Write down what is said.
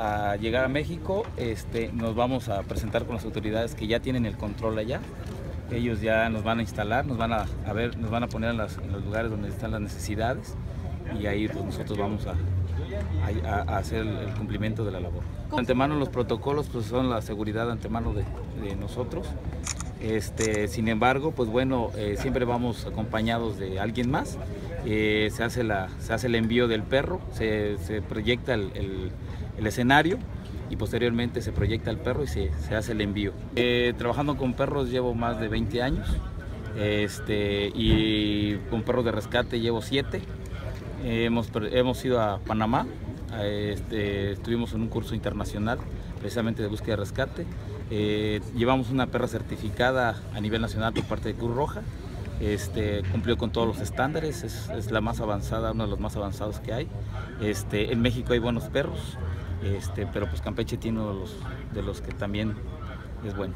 a, llegar a México, este, nos vamos a presentar con las autoridades que ya tienen el control allá. Ellos ya nos van a instalar, nos van a, a ver, nos van a poner en, las- en los lugares donde están las necesidades y ahí pues, nosotros vamos a, a- a hacer el, el cumplimiento de la labor. Antemano los protocolos pues son la seguridad antemano de, de nosotros. Este, sin embargo, pues bueno, eh, siempre vamos acompañados de alguien más. Eh, se, hace la, se hace el envío del perro, se, se proyecta el, el- escenario y posteriormente se proyecta el perro y se, se hace el envío. Eh, trabajando con perros llevo más de 20 años este, y con perros de rescate llevo 7. hemos, hemos ido a Panamá, este, estuvimos en un curso internacional precisamente de búsqueda y rescate. Eh, llevamos una perra certificada a nivel nacional por parte de Cruz Roja. Este, cumplió con todos los estándares, es, la más avanzada, uno de los más avanzados que hay. Este, en México hay buenos perros, este, pero pues Campeche tiene uno de los, de los que también es bueno.